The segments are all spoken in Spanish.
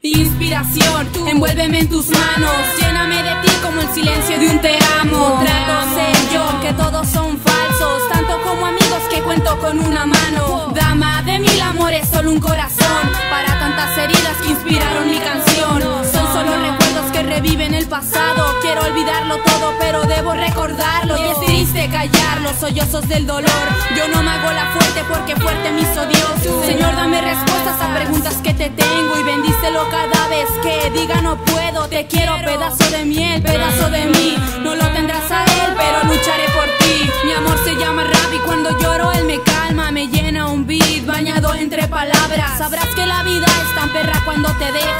Inspiración, tú envuélveme en tus manos, lléname de ti como el silencio de un te amo. Trato ser yo, que todos son falsos, tanto como amigos que cuento con una mano. Dama de mil amores, solo un corazón para tantas heridas que inspiraron que reviven el pasado. Quiero olvidarlo todo, pero debo recordarlo. Y es triste callar los sollozos del dolor. Yo no me hago la fuerte porque fuerte me hizo Dios. Señor, dame respuestas a preguntas que te tengo y bendícelo cada vez que diga no puedo. Te quiero, pedazo de miel, pedazo de mí. No lo tendrás a él, pero lucharé por ti. Mi amor se llama rap y cuando lloro él me calma, me llena un beat bañado entre palabras. Sabrás que la vida es tan perra cuando te dejas.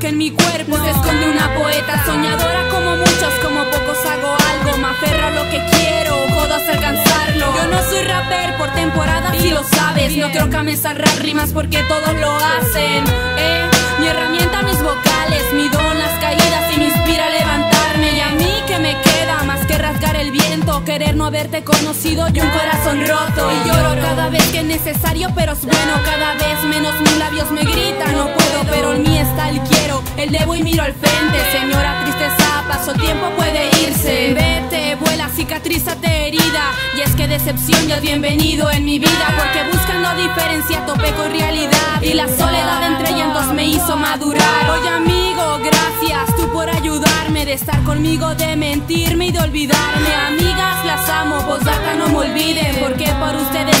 Que en mi cuerpo se esconde una poeta soñadora como muchos, como pocos hago algo. Me aferro a lo que quiero, jodo hasta alcanzarlo. Yo no soy rapper por temporada, si lo sabes. No creo que me rap rimas porque todos lo hacen. Eh, mi herramienta, mis vocales, mi don, las caídas y me inspira a levantarme. Y a mí que me queda más que rasgar el viento, querer no haberte conocido y un corazón roto. Y lloro cada vez que es necesario, pero es bueno cada vez menos. Mis labios me gritan, no puedo, pero en mí está el quiero. El debo y miro al frente, señora tristeza, paso tiempo puede irse. Vete, vuela, cicatrízate herida. Y es que decepción ya es bienvenido en mi vida, porque buscando diferencia topé con realidad. Y la soledad entre llantos me hizo madurar. Oye, amigo, gracias tú por ayudarme, de estar conmigo, de mentirme y de olvidarme. Amigas, las amo, vos data no me olviden, porque por ustedes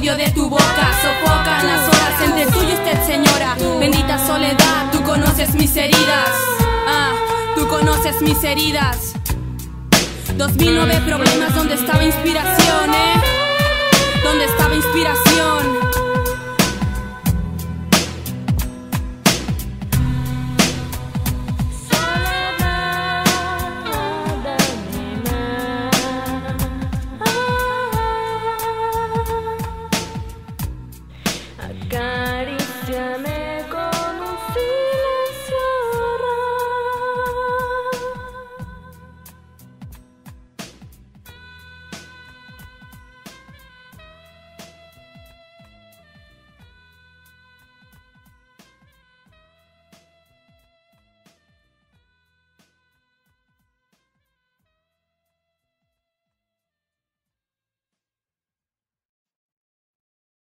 odio de tu boca. Sofocan las horas entre tú y usted, señora. Bendita soledad, tú conoces mis heridas. Ah, tú conoces mis heridas. 2009 problemas donde estaba inspiración,